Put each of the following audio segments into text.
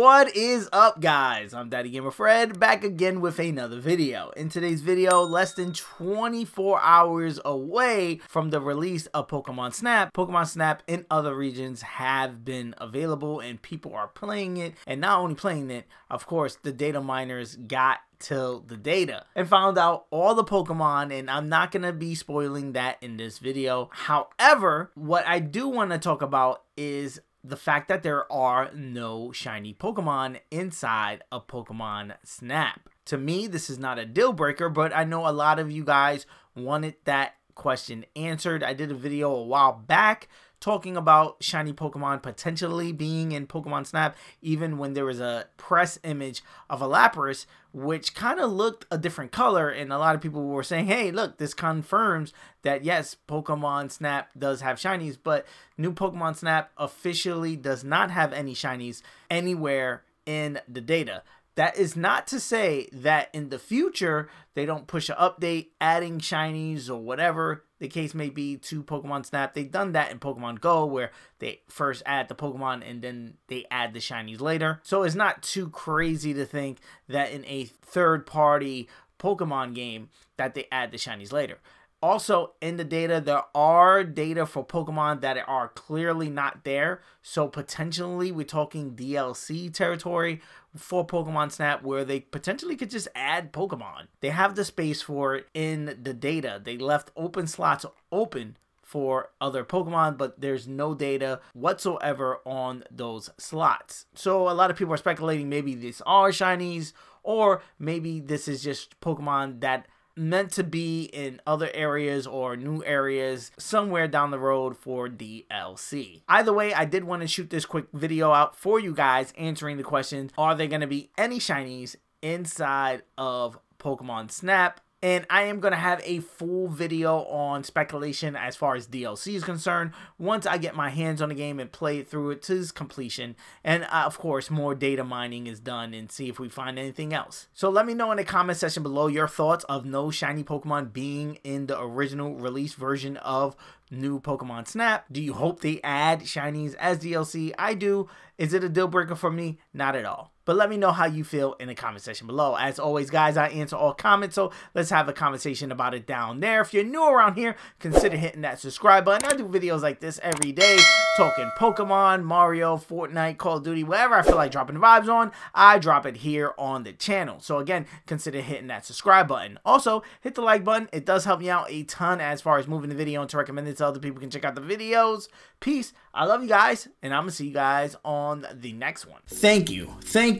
What is up guys? I'm Daddy Gamer Fred back again with another video. In today's video, less than 24 hours away from the release of Pokemon Snap, Pokemon Snap in other regions have been available and people are playing it. And not only playing it, of course, the data miners got to the data and found out all the Pokemon and I'm not going to be spoiling that in this video. However, what I do want to talk about is the fact that there are no shiny Pokemon inside a Pokemon Snap. To me, this is not a deal breaker, but I know a lot of you guys wanted that question answered. I did a video a while back talking about shiny Pokemon potentially being in Pokemon Snap, even when there was a press image of a Lapras, which kind of looked a different color. And a lot of people were saying, hey, look, this confirms that yes, Pokemon Snap does have shinies, but new Pokemon Snap officially does not have any shinies anywhere in the data. That is not to say that in the future they don't push an update adding shinies or whatever the case may be to Pokemon Snap. They've done that in Pokemon Go where they first add the Pokemon and then they add the shinies later. So it's not too crazy to think that in a third party Pokemon game that they add the shinies later. Also, in the data, there are data for Pokemon that are clearly not there. So, potentially, we're talking DLC territory for Pokemon Snap where they potentially could just add Pokemon. They have the space for it in the data. They left open slots open for other Pokemon, but there's no data whatsoever on those slots. So, a lot of people are speculating maybe these are shinies, or maybe this is just Pokemon that meant to be in other areas or new areas somewhere down the road for DLC. Either way, I did want to shoot this quick video out for you guys answering the question, are there going to be any shinies inside of Pokemon Snap? And I am going to have a full video on speculation as far as DLC is concerned once I get my hands on the game and play through it to its completion. And uh, of course, more data mining is done and see if we find anything else. So let me know in the comment section below your thoughts of no shiny Pokemon being in the original release version of new Pokemon Snap. Do you hope they add shinies as DLC? I do. Is it a deal breaker for me? Not at all. But let me know how you feel in the comment section below. As always, guys, I answer all comments, so let's have a conversation about it down there. If you're new around here, consider hitting that subscribe button. I do videos like this every day, talking Pokemon, Mario, Fortnite, Call of Duty, whatever I feel like dropping vibes on, I drop it here on the channel. So again, consider hitting that subscribe button. Also, hit the like button. It does help me out a ton as far as moving the video and to recommend it so other people can check out the videos. Peace. I love you guys, and I'm going to see you guys on the next one. Thank you. Thank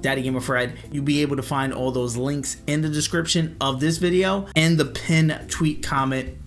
Daddy Gamer Fred. You'll be able to find all those links in the description of this video and the pin tweet comment